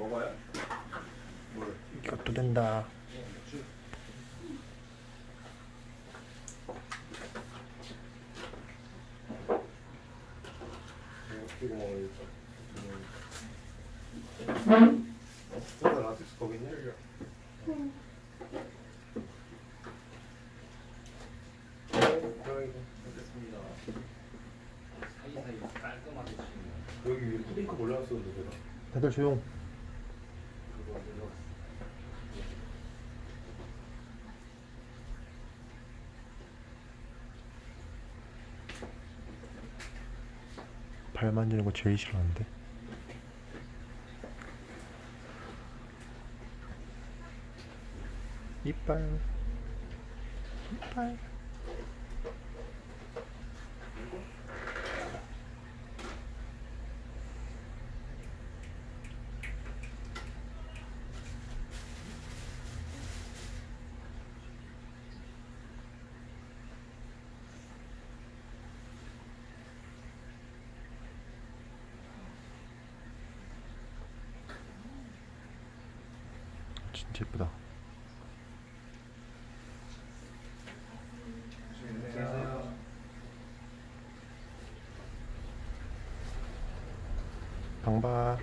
먹어요? 이것도 된다. 이거 먹으니까. 음. 어? 저거 라텍스 거기 있냐? 됐습니다. 사이사이 깔끔하게 치면 여기 위에 푸딩컵 올라왔었는데 내가 다들 조용. 발 만지는 거 제일 싫어하는데. 이빨. 이빨. 진짜 예쁘다. 방바.